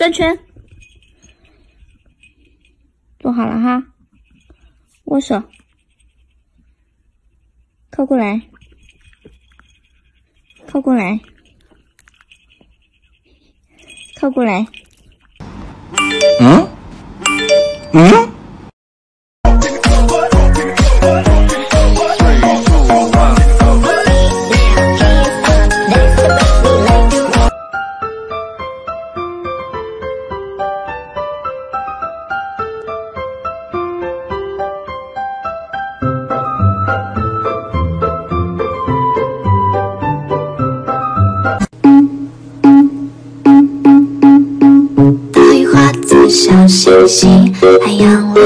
转圈。坐好了哈。握手。靠过来。靠过来。靠过来。嗯？嗯？小星星，海洋。